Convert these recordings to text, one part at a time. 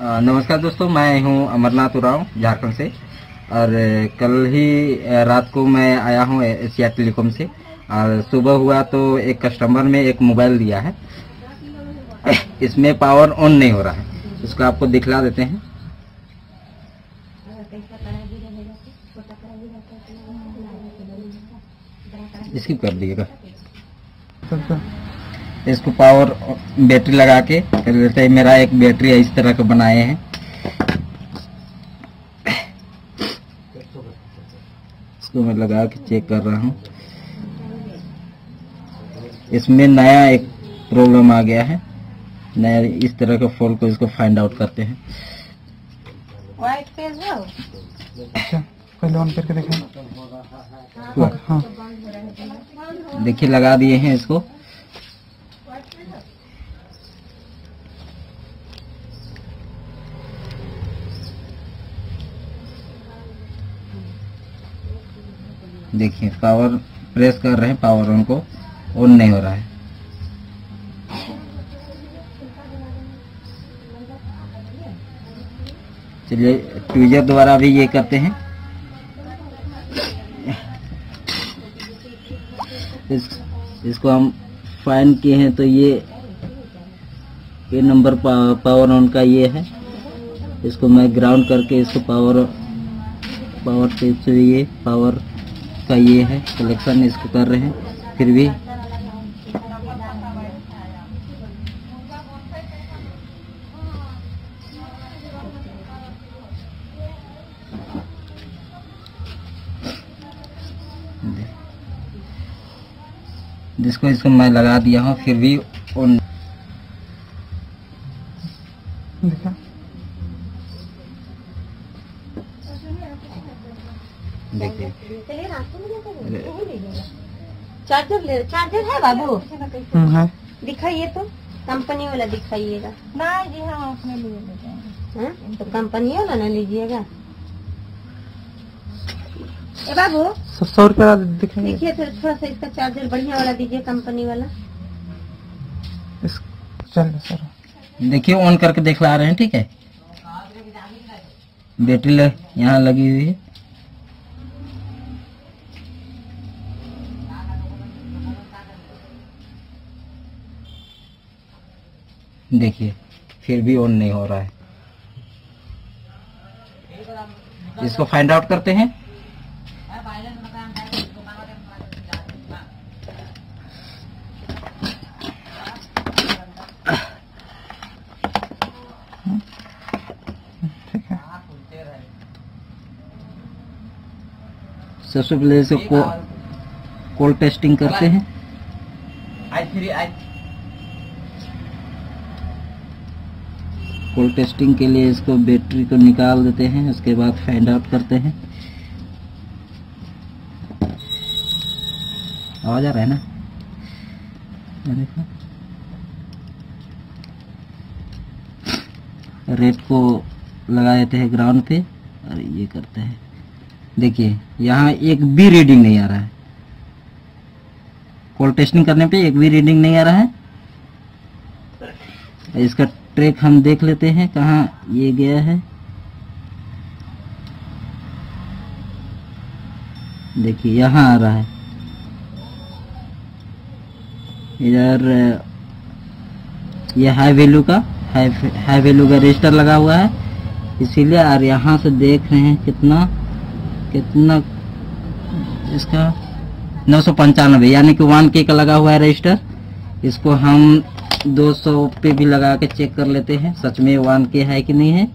नमस्कार दोस्तों, मैं हूँ अमरनाथ उराव, झारखंड से। और कल ही रात को मैं आया हूँ एशिया टेलीकॉम से। और सुबह हुआ तो एक कस्टमर में एक मोबाइल दिया है। इसमें पावर ऑन नहीं हो रहा है। इसको आपको दिखला देते हैं। इसकी कर दिएगा इसको पावर बैटरी लगा के कर देते हैं मेरा एक बैटरी इस तरह का बनाए हैं। इसको मैं लगा के चेक कर रहा हूँ। इसमें नया एक प्रॉब्लम आ गया है। नया इस तरह का फॉल को इसको फाइंड आउट करते हैं। है अच्छा पहले ऑन करके देखें। हाँ। देखिए लगा दिए हैं इसको। देखिए पावर प्रेस कर रहे हैं पावर ऑन को ऑन नहीं हो रहा है। चलिए ट्विजर द्वारा भी ये करते हैं। इस, इसको हम फाइन किए हैं तो ये ये नंबर पा, पावर ऑन का ये है। इसको मैं ग्राउंड करके इसको पावर पावर से ये पावर का ये है कलेक्शन इसको कर रहे हैं, फिर भी जिसको इसको मैं लगा दिया हूँ, फिर भी ऑन देखा देखिए चार्जर ले चार्जर है बाबू? हम्म, है। दिखाइए तो। कंपनी वाला दिखाइएगा। ना जी हम अपने लिए हैं? तो कंपनी वाला ना लीजिएगा। ए बाबू सौ रुपया दिखेंगे देखिए तो थोड़ा सा इसका चार्जर बढ़िया वाला दीजिए कंपनी वाला। चल सर। देखिए ऑन करके दिखला रहे हैं ठीक है? बैटरी यहाँ लगी हुई है। देखिए, फिर भी ऑन नहीं हो रहा है। इसको फाइंड आउट करते हैं। सबसे पहले इसको कोल्ड टेस्टिंग करते हैं। कोल टेस्टिंग के लिए इसको बैटरी को निकाल देते हैं, उसके बाद फाइंड आउट करते हैं। आवाज़ आ रहा है ना? रेड को लगा देते हैं ग्राउंड पे। और ये करते हैं। देखिए, यहाँ एक भी रीडिंग नहीं आ रहा है। कॉल टेस्टिंग करने पे एक भी रीडिंग नहीं आ रहा है। इसका ट्रैक हम देख लेते हैं कहाँ ये गया है। देखिए, यहाँ आ रहा है। इधर, ये हाई वैल्यू का हाई हाई वैल्यू का रजिस्टर लगा हुआ है। इसीलिए और यहाँ से देख रहे हैं कितना कितना इसका नौ सौ पंचानवे, यानी कि वन के का लगा हुआ है रजिस्टर इसको हम 200 पे भी लगा के चेक कर लेते हैं। सच में वन के है कि नहीं है?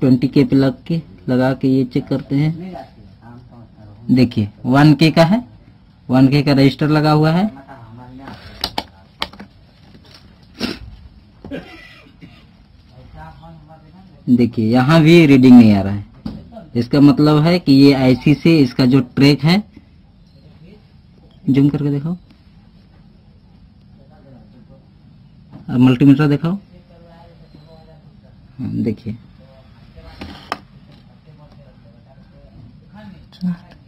ट्वेंटी के पे लग के, लगा के ये चेक करते हैं। देखिए वन के का है। वन के का रजिस्टर लगा हुआ है। देखिए, यहाँ भी रीडिंग नहीं आ रहा है। इसका मतलब है कि ये आईसी से इसका जो ट्रैक है जूम करके देखो और मल्टीमीटर देखो हाँ, देखिए।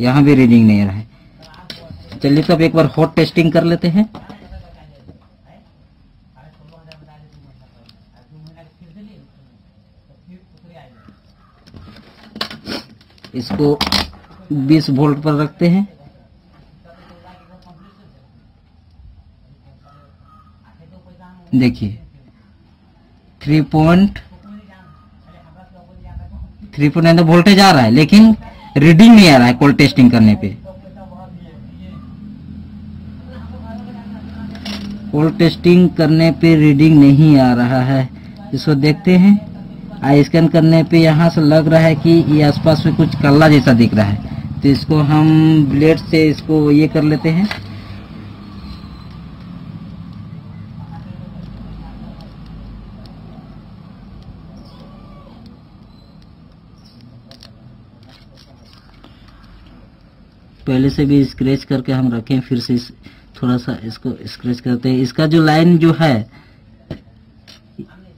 यहाँ भी रीडिंग नहीं आ रहा है। चलिए तो तब एक बार हॉट टेस्टिंग कर लेते हैं। इसको 20 वोल्ट पर रखते हैं। देखिए three point three point voltage आ रहा है, लेकिन रीडिंग नहीं आ रहा है कॉल टेस्टिंग करने पे। कॉल टेस्टिंग करने पे रीडिंग नहीं आ रहा है। इसको देखते हैं। स्कैन करने पे यहाँ से लग रहा है कि ये आसपास में कुछ कल्ला जैसा दिख रहा है। तो इसको हम ब्लेड से इसको ये कर लेते हैं। पहले से भी स्क्रैच करके हम रखें, फिर से थोड़ा सा इसको स्क्रैच करते हैं। इसका जो लाइन जो है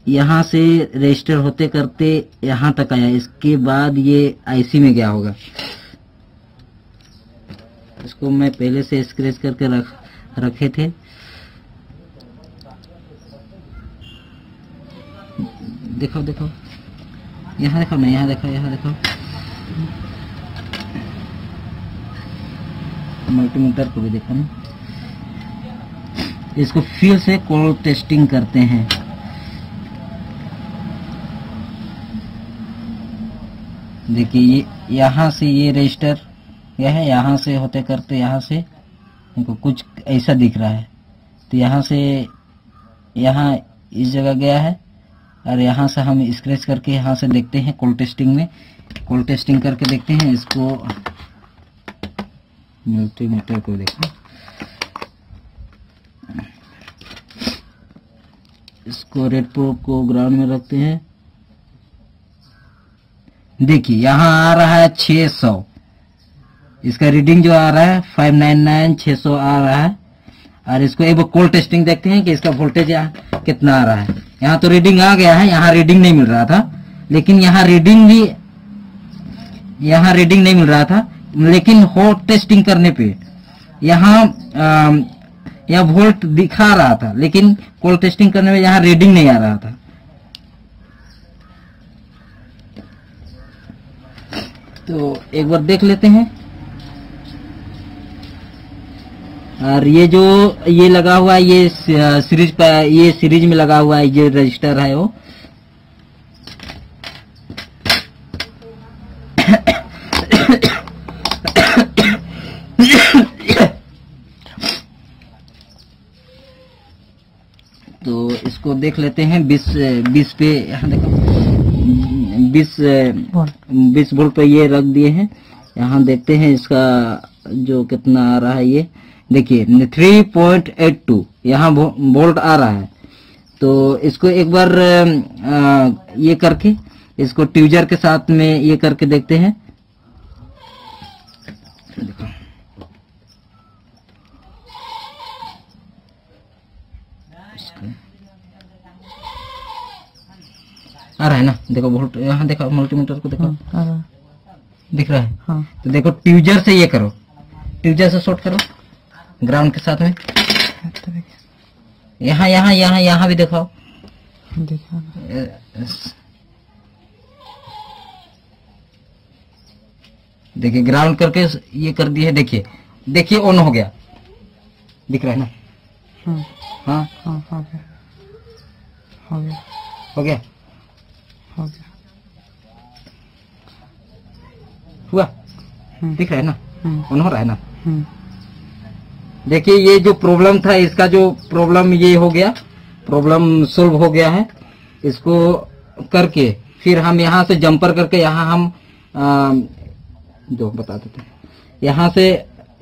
यहाँ से रजिस्टर होते करते यहाँ तक आया। इसके बाद ये आईसी में गया होगा। इसको मैं पहले से स्क्रैच करके रख, रखे थे। देखो देखो। यहाँ देखो ना, यहाँ देखो यहाँ देखो। मल्टीमीटर को भी देखो ना। इसको फिर से कॉल टेस्टिंग करते हैं। देखिए, ये यहाँ से ये रजिस्टर यह है, यहाँ से होते करते यहाँ से इनको कुछ ऐसा दिख रहा है। तो यहाँ से, यहाँ इस जगह गया है और यहाँ से हम स्क्रैच करके यहाँ से देखते हैं कोल टेस्टिंग में। कोल टेस्टिंग करके देखते हैं, इसको मल्टीमीटर को देखो। इसको रेड प्रोब को ग्राउंड में रखते हैं। देखिए, यहाँ आ रहा है 600 इसका रीडिंग जो आ रहा है 599 600 आ रहा है। और इसको एक बार कोल टेस्टिंग देखते हैं कि इसका वोल्टेज कितना आ रहा है। यहाँ तो रीडिंग आ गया है, यहाँ रीडिंग नहीं मिल रहा था। लेकिन यहाँ रीडिंग भी, यहाँ रीडिंग नहीं मिल रहा था। लेकिन हॉट टेस्टिंग करने पे यहाँ यहाँ वोल्ट दिखा रहा था। लेकिन कोल टेस्टिंग करने में यहाँ रीडिंग नहीं आ रहा था। तो एक बार देख लेते हैं। और ये जो ये लगा हुआ है, ये सीरीज़ पर ये सीरीज़ में लगा हुआ है, ये रजिस्टर है वो। तो इसको देख लेते हैं, बीस बीस पे यहाँ देखो। बीस बीस वोल्ट पे ये रख दिए हैं। यहाँ देखते हैं इसका जो कितना आ रहा है ये। देखिए थ्री पॉइंट एट टू यहाँ वोल्ट आ रहा है। तो इसको एक बार आ, ये करके इसको ट्यूजर के साथ में ये करके देखते हैं। देखो इसको आ रहा है ना? देखो वोल्ट यहाँ देखो मल्टीमीटर को देखो। हाँ, आ रहा है। दिख रहा है? हाँ। तो देखो ट्यूजर से ये करो। ट्यूजर से शॉर्ट करो। ग्राउंड के साथ में। देखिए यहाँ यहाँ यहाँ यहाँ भी दिखाओ। देखा। देखिए ग्राउंड करके ये कर दिए देखिए। देखिए ऑन हो गया। दिख रहा है ना? हाँ। हाँ। हाँ हो गया। हो गया? हो गया। हुआ? हम्म, दिख रहा है ना? हम्म, हो रहा है ना? हम्म, देखिए ये जो प्रॉब्लम था इसका जो प्रॉब्लम ये हो गया प्रॉब्लम सोल्व हो गया है। इसको करके फिर हम यहाँ से जंपर करके यहाँ हम आ, जो बता देते हैं। यहाँ से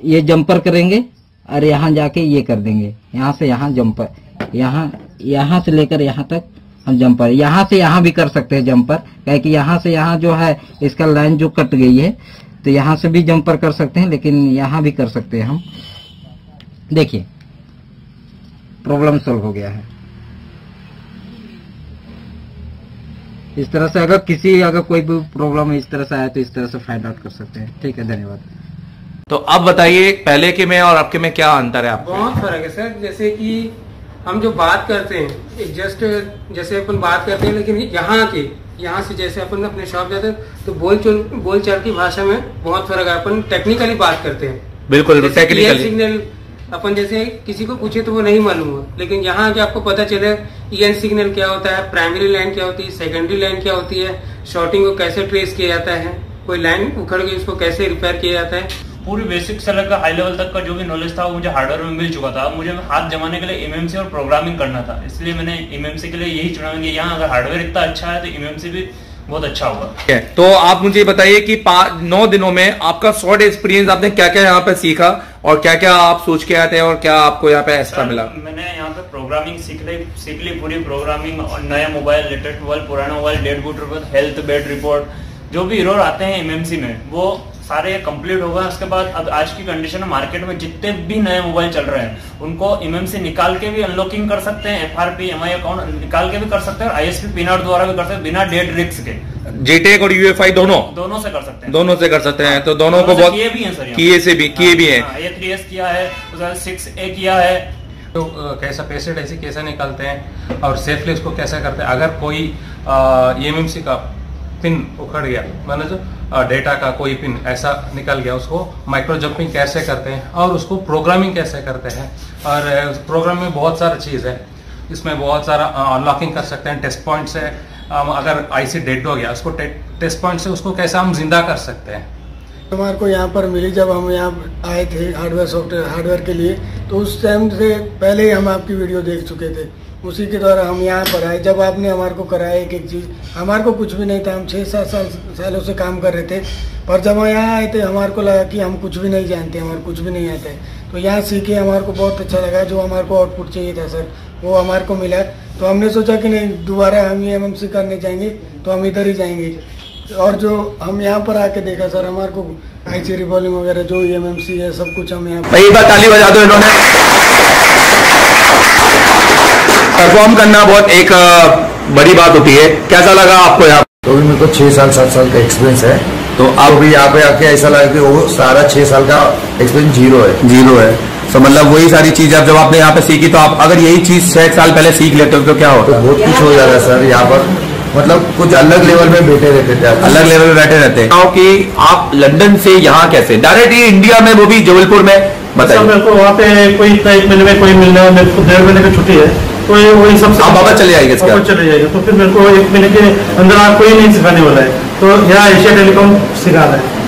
ये जंपर करेंगे और यहाँ जाके ये कर देंगे। यहाँ से यहाँ जंपर यहाँ यहाँ से लेकर यहाँ तक हम जंपर यहाँ से यहाँ भी कर सकते हैं जम्पर क्या कि यहाँ से यहाँ जो है इसका लाइन जो कट गई है तो यहाँ से भी जम्पर कर सकते हैं लेकिन यहाँ भी कर सकते हैं हम। देखिए प्रॉब्लम सॉल्व हो गया है। इस तरह से अगर किसी अगर कोई भी प्रॉब्लम इस तरह से आया तो इस तरह से फाइंड आउट कर सकते हैं। ठीक है धन्यवाद। तो अब बताइए पहले के में और आपके में क्या अंतर है आपको? बहुत फ़र्क है सर। जैसे कि हम जो बात करते हैं जस्ट जैसे अपन बात करते हैं लेकिन यहाँ के यहाँ से जैसे अपन अपने शॉप जाते हैं तो बोल चल बोल चाल की भाषा में बहुत फ़र्क है। अपन टेक्निकली बात करते हैं। बिल्कुल सिग्नल अपन जैसे किसी को पूछे तो वो नहीं मालूम हो लेकिन यहाँ आके आपको पता चले ईएन सिग्नल क्या होता है प्राइमरी लाइन क्या होती है सेकेंडरी लाइन क्या होती है शॉर्टिंग को कैसे ट्रेस किया जाता है कोई लाइन उखड़ गई उसको कैसे रिपेयर किया जाता है। पूरी बेसिक से लेकर हाई लेवल तक का जो भी नॉलेज था वो मुझे हार्डवेयर में मिल चुका था। अब मुझे हाथ जमाने के लिए एमएमसी और प्रोग्रामिंग करना था। इसलिए मैंने एमएमसी के लिए यही चुना कि यहाँ अगर हार्डवेयर इतना अच्छा है तो एमएमसी भी बहुत अच्छा होगा। ठीक है तो आप मुझे बताइए कि नौ दिनों में आपका शॉर्ट एक्सपीरियंस आपने क्या क्या यहाँ पे सीखा और क्या क्या आप सोच के आए थे और क्या आपको यहाँ पे एक्स्ट्रा मिला? मैंने यहाँ पे प्रोग्रामिंग सीख ली सीख ली पूरी प्रोग्रामिंग और नया मोबाइल लेटेस्ट मोबाइल पुराना mobile boot report health bed report जो भी एरर आते हैं एमएमसी में वो सारे कंप्लीट होगा उसके बाद अब आज की कंडीशन में मार्केट में जितने भी नए मोबाइल चल रहे हैं उनको एमएमसी निकाल के भी अनलॉकिंग कर सकते हैं एफआरपी एमआई अकाउंट निकाल के भी कर सकते हैं और आईएसपी पिन आउट द्वारा भी कर सकते हैं बिना डेट रिक्स के। जेटेक और यूएफआई दोनों? दोनों से कर सकते हैं। दोनों से कर सकते हैं तो दोनों को बहुत किए भी हैं सर किए से भी किए भी हैं। हाँ, ये थ्री एस किया है सिक्स ए किया है। तो कैसा पेसेंट ऐसे कैसे निकालते हैं और सेफली उसको कैसे करते हैं? अगर कोई ईएमएमसी का पिन उखड़ गया मैंने जो डेटा का कोई पिन ऐसा निकल गया, उसको माइक्रो जंपिंग कैसे करते हैं और उसको प्रोग्रामिंग कैसे करते हैं। और प्रोग्राम में बहुत सारा चीज़ है। इसमें बहुत सारा अनलॉकिंग कर सकते हैं टेस्ट पॉइंट से अगर आईसी डेड हो गया, उसको टेस्ट पॉइंट से उसको कैसे हम ज़िंदा कर सकते हैं। हमारे को यहाँ पर मिली, जब हम यहाँ आए थे हार्डवेयर सॉफ्टवेयर हार्डवेयर के लिए तो उस टाइम से पहले ही हम आपकी वीडियो देख चुके थे। उसी के द्वारा हम यहाँ पर आए। जब आपने हमारे को कराया एक एक चीज़, हमारे को कुछ भी नहीं था। हम छः सात साल सालों से काम कर रहे थे। पर जब हम यहाँ आए थे हमारे को लगा कि हम कुछ भी नहीं जानते, हमारे कुछ भी नहीं आता। तो यहाँ सीखे, हमारे को बहुत अच्छा लगा। जो हमारे को आउटपुट चाहिए था, सर, वो हमारे को मिला। तो हमने सोचा कि नहीं, दोबारा हम ये एम करने जाएँगे तो हम इधर ही जाएँगे। और जो हम यहाँ पर आके देखा, सर, हमारे को आई रिवॉल्विंग वगैरह, जो ई एम एम सी है, सब कुछ हम यहाँ पर एक बार ताली बजा दो इन्होंने। परफॉर्म करना बहुत एक बड़ी बात होती है। कैसा लगा आपको यहाँ? तो भी मेरे को छह साल सात साल का एक्सपीरियंस है। तो अब भी यहाँ पे आके ऐसा लगा कि वो सारा छह साल का एक्सपीरियंस ज़ीरो है। ज़ीरो है। तो मतलब वही सारी चीज़ अब जब आपने यहाँ पे सीखी तो आप अगर यही चीज़ छह साल पहले सीख लेते हो तो क्या तो होता बहुत कुछ हो जाता है सर यहाँ पर। मतलब कुछ अलग लेवल में बैठे रहते थे अलग लेवल में बैठे रहते। हैं कि आप लंदन से यहाँ कैसे? डायरेक्ट ये इंडिया में वो भी जबलपुर में? बताइए। मेरे को वहाँ पे कोई इतना एक महीने में कोई मिलना है मेरे को डेढ़ महीने की छुट्टी है। तो ये वही सब आप वापस चले जाएँगे इसके चले जाएँगे। तो फिर मेरे को एक महीने के अंदर आप कोई नहीं सिखाने वाला है। तो यहाँ एशिया टेलीकॉम सिखा रहा है।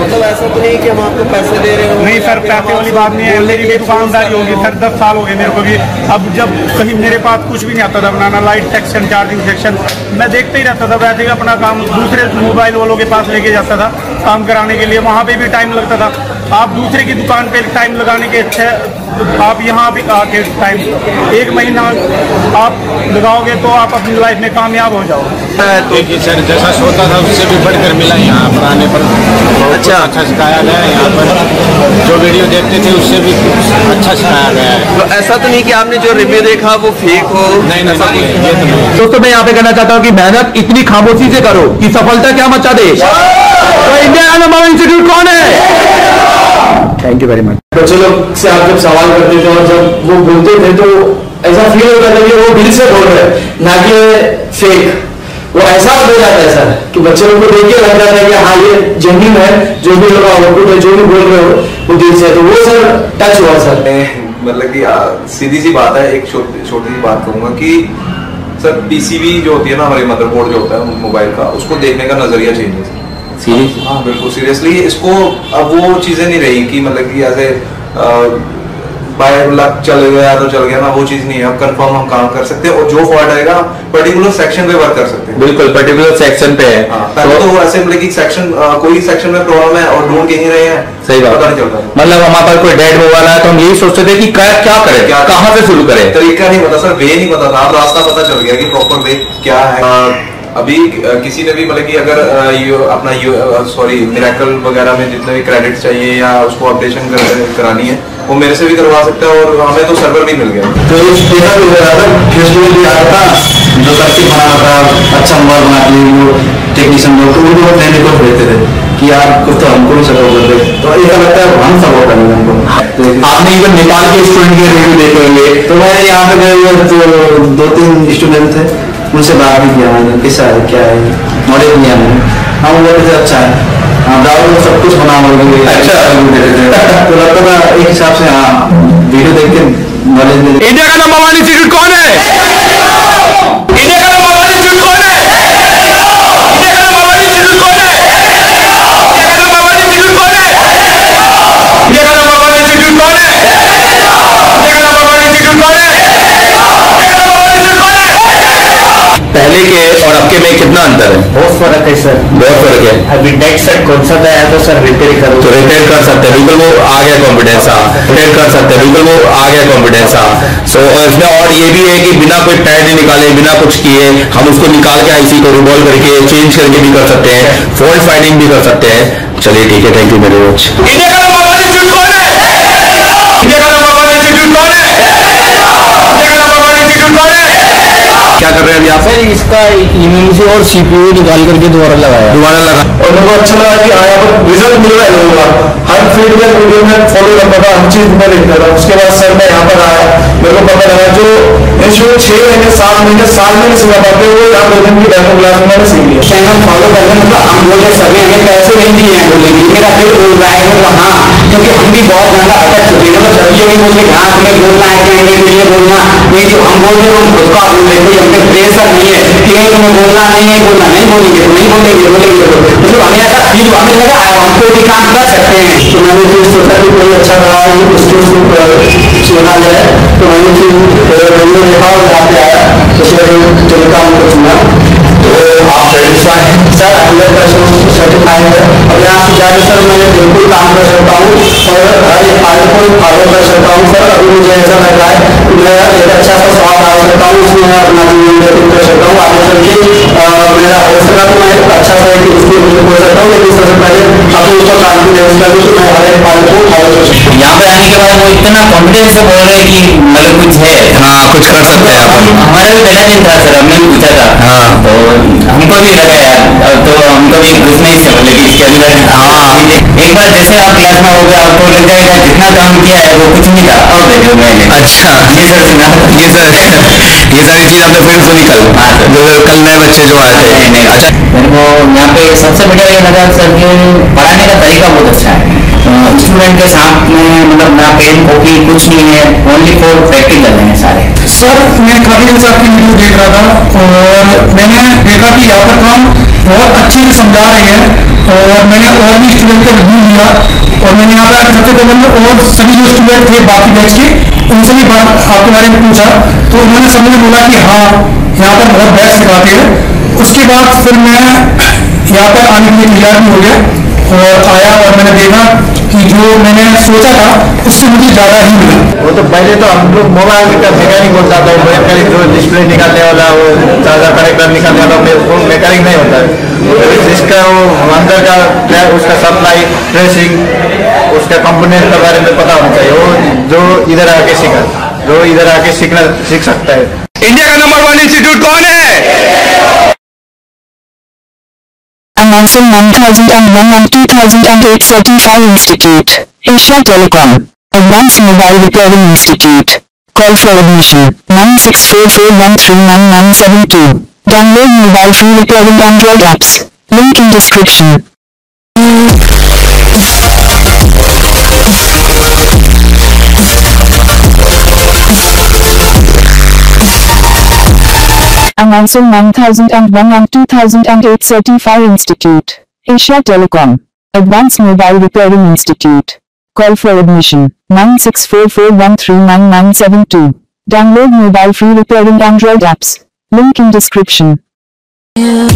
मतलब ऐसा तो नहीं कि हम आपको पैसे दे रहे हो। नहीं सर पैसे वाली बात नहीं है। मेरी भी दुकानदारी होगी। सर दस साल हो गए मेरे को भी। अब जब कहीं मेरे पास कुछ भी नहीं आता था बनाना लाइट सेक्शन चार्जिंग सेक्शन मैं देखते ही रहता था वैसे ही अपना काम दूसरे मोबाइल वालों के पास लेके जाता था काम कराने के लिए। वहाँ पे भी टाइम लगता था। आप दूसरे की दुकान पे टाइम लगाने के अच्छे आप यहाँ भी आके टाइम एक महीना आप लगाओगे तो आप अपनी लाइफ में कामयाब हो जाओगे। देखिए सर जैसा सोचा था उससे भी बढ़कर मिला यहाँ पर आने पर। अच्छा। अच्छा सिखाया गया है यहाँ पर। जो वीडियो देखते थे उससे भी अच्छा सिखाया गया है। तो ऐसा तो नहीं कि आपने जो रिव्यू देखा वो फेक हो? नहीं नहीं नहीं, ये तो नहीं। दोस्तों मैं यहाँ पे कहना चाहता हूँ कि मेहनत इतनी खामोशी से करो कि सफलता क्या मचा दे। तो इंडिया नंबर इंस्टीट्यूट कौन है? थैंक यू वेरी मच बच्चे लोग से आप जब सवाल करते थे और जब वो बोलते थे तो ऐसा फील होता था कि वो दिल से बोल रहे हैं ना कि फेक वो एहसास हो जाता है सर कि बच्चे लोग को देख के लग जाता है कि हाँ ये जेन्यून है जो भी लोग आउटपुट है जो भी बोल रहे हो वो दिल से तो वो सर टच हुआ सर। मतलब कि सीधी सी बात है एक छोटी छोटी सी बात कहूँगा कि सर पीसीबी जो होती है ना हमारी मदरबोर्ड जो होता है मोबाइल का उसको देखने का नज़रिया चेंज है सीरियस हाँ बिल्कुल सीरियसली इसको अब वो चीज़ें नहीं रही कि मतलब कि ऐसे बाय लक चल गया तो चल गया ना वो चीज़ नहीं है। अब कंफर्म हम काम कर सकते हैं और जो फॉल्ट आएगा पर्टिकुलर सेक्शन पे वर्क कर सकते हैं। बिल्कुल पर्टिकुलर सेक्शन पे है। हाँ, पहले तो वो ऐसे मतलब कि सेक्शन कोई सेक्शन में प्रॉब्लम है और ढूंढ के ही रहे हैं सही बात। पता नहीं चलता। मतलब हमारे पास कोई डेड मोबाइल आया तो हम यही सोचते थे कि क्या क्या करें? क्या- कहाँ से शुरू करें? तरीका नहीं पता सर वे नहीं पता था। अब रास्ता पता चल गया कि प्रॉपर वे क्या है। अभी किसी ने भी मतलब कि अगर यू, अपना सॉरी मिराकल वगैरह में जितने भी क्रेडिट चाहिए या उसको अपडेशन कर, करानी है वो मेरे से भी करवा सकता है और हमें तो सर्वर भी मिल गया। तो था फेसबुक भी आया था जो करके बना था अच्छा मोबाइल बनाते हैं वो टेक्नीशियन लोग तो वो लोग को देते थे कि यार कुछ तो हमको भी सपोर्ट करते तो ऐसा लगता है हम सपोर्ट करेंगे उनको आपने इवन नेपाल के स्टूडेंट के रिव्यू देखे होंगे। तो मैंने यहाँ पे गए दो तीन स्टूडेंट थे उनसे बात भी किया मैंने कैसा है क्या है नॉलेज नहीं आने हाँ वो बोलते थे अच्छा है। हाँ ब्राउज़र में सब कुछ बना हुआ अच्छा। तो लगता था एक हिसाब से हाँ वीडियो देख के नॉलेज मिल इंडिया का नंबर वन इंस्टीट्यूट कौन है इंडिया का नंबर वन इंस्टीट्यूट कौन है इंडिया का नंबर वन इंस्टीट्यूट कौन है इंडिया का नंबर वन इंस्टीट्यूट कौन है इंडिया का नंबर वन इंस्टीट्यूट कौन है इंडिया का नंबर वन इंस्टीट्यूट कौन है इंडिया का नंबर वन इंस्टीट्यूट कौन है पहले के और अब के में कितना अंतर है? बहुत फ़र्क है सर। बहुत फ़र्क है? अभी नेक्स्ट सेट कौन सा आया तो सर? रिपेयर करो। तो रिपेयर कर सकते हैं। बिल्कुल वो आ गया कॉन्फिडेंस हाँ। रिपेयर कर सकते हैं। बिल्कुल वो आ गया कॉन्फिडेंस हाँ। सो इसमें और ये भी है कि बिना कोई पैड नहीं निकाले बिना कुछ किए हम उसको निकाल के आईसी को रिवॉल्व करके चेंज करके भी कर सकते हैं। फॉल्ट फाइंडिंग भी कर सकते हैं। चलिए ठीक है। Thank you very much India का नंबर वन इंस्टीट्यूट कौन है इंडिया का नंबर वन इंस्टीट्यूट कौन है इंडिया का नंबर वन इंस्टीट्यूट कौन है क्या कर रहे हैं अभी आप? सर इसका इम्यूनिटी और सीपीयू निकाल करके दोबारा लगाया। दोबारा लगा। और मेरे को अच्छा लगा कि यहाँ पर रिज़ल्ट मिल रहा है लोगों का। हर फीडबैक वीडियो में फॉलो करता था हर चीज़ में देखता था उसके बाद सर मैं यहाँ पर आया मेरे को पता लगा जो इंस्टीट्यूट छह महीने सात महीने साल में नहीं सीखा पाते वो यहाँ दो दिन की डेमो क्लास में मैंने सीख लिया। चैनल फॉलो करने मतलब हम बोल ने हमें पैसे नहीं दिए हैं बोले मेरा दिल बोल रहा है हाँ क्योंकि हम भी बहुत ज़्यादा सर ये बोलते कि हाँ बोलना है कि नहीं नहीं बोलना नहीं जो हम बोल रहे हम खुद का बोल रहे कोई हमें प्रेशर नहीं है। कि नहीं तुम्हें बोलना नहीं है बोलना नहीं बोलेंगे तो नहीं बोलेंगे बोलेंगे तो। मतलब हमें ऐसा फील हमें लगा "हाँ, हम कोई भी काम कर सकते हैं। तो मैंने फिर सोचा कि कोई अच्छा रहा है उसको चुना जाए तो मैंने फिर रेडियो देखा और यहाँ पे आया तो फिर टेलीकॉम को चुना तो आप सर हंड्रेड परसेंट सर्टिफाइड है और यहाँ से सर मैं बिल्कुल काम कर सकता हूँ और एक फ़ाइल को फॉलो कर सकता हूँ सर अभी मुझे ऐसा लग है कि मैं एक अच्छा सा आ सकता हूँ उसमें कर सकता हूँ आगे चल मेरा हो सका मैं अच्छा सा एक हूँ लेकिन सबसे पहले अपने ऊपर कॉन्फिडेंस कर कि मैं हर एक फ़ाइल को फॉलो कर सकता हूँ पे के बाद वो इतना कॉन्फिडेंस से बोल रहे हैं कि मतलब कुछ है। हाँ कुछ कर सकते हैं हमारा भी पहला दिन था सर हमने भी पूछा था। हाँ। तो हमको भी लगा यार तो हमको भी घुसना ही से बोले कि इसके अंदर हाँ। एक बार जैसे आप क्लास में हो गए आपको लग जाएगा जितना काम किया है वो कुछ नहीं था। और देखो मैंने अच्छा ये सर सुना ये सर ये सारी चीज़ आपने फिर सुनी कल? हाँ, जो कल नए बच्चे जो आए थे। नहीं, नहीं। अच्छा। मेरे को यहाँ पे सबसे बढ़िया ये लगा सर कि पढ़ाने का तरीका बहुत अच्छा है। स्टूडेंट के साथ में मतलब ना पेन कॉपी कुछ नहीं है ओनली फॉर प्रैक्टिकल है सारे। सर, मैं काफ़ी दिन से आपकी वीडियो देख रहा था, और मैंने देखा कि यहाँ पर काम बहुत अच्छे से समझा रहे हैं, और मैंने और भी स्टूडेंट का रिव्यू लिया, और मैंने यहाँ पर सबसे पहले और सभी जो स्टूडेंट थे बाकी बैच के उनसे भी बात आपके बारे में पूछा तो उन्होंने सबने बोला कि हाँ यहाँ पर बहुत बेस्ट सिखाते हैं। उसके बाद फिर मैं यहाँ पर आने के लिए तैयार भी हो गया, और आया और मैंने देखा कि जो मैंने सोचा था उससे मुझे ज़्यादा ही मिला। वो तो पहले तो हम लोग मोबाइल का मैकेनिक होता था मैकेनिक जो डिस्प्ले निकालने वाला वो चार्जर कनेक्टर निकालने वाला वो मैकेनिक नहीं होता है। जिसका वो अंदर का उसका सप्लाई ट्रेसिंग उसका कंपोनेंट के बारे में पता होना चाहिए। वो जो इधर आके सीखा जो इधर आके सीखना सीख सकता है। इंडिया का नंबर वन इंस्टीट्यूट कौन है? Announcing 1001 and 2008 Certified Institute, Asia Telecom, Advanced Mobile Repairing Institute. Call for admission 9644139972. Download mobile free repairing Android apps. Link in description. and also 9001 and 2008 Certified Institute, Asia Telecom, Advanced Mobile Repairing Institute. Call for admission 96441399972. Download mobile free repairing Android apps. Link in description. Yeah.